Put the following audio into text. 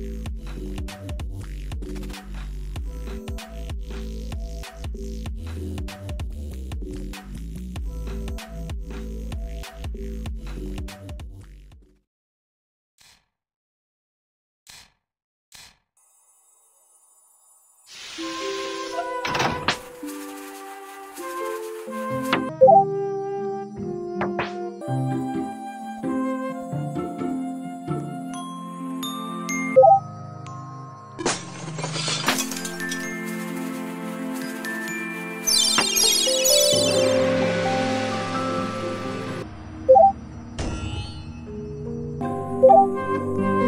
you you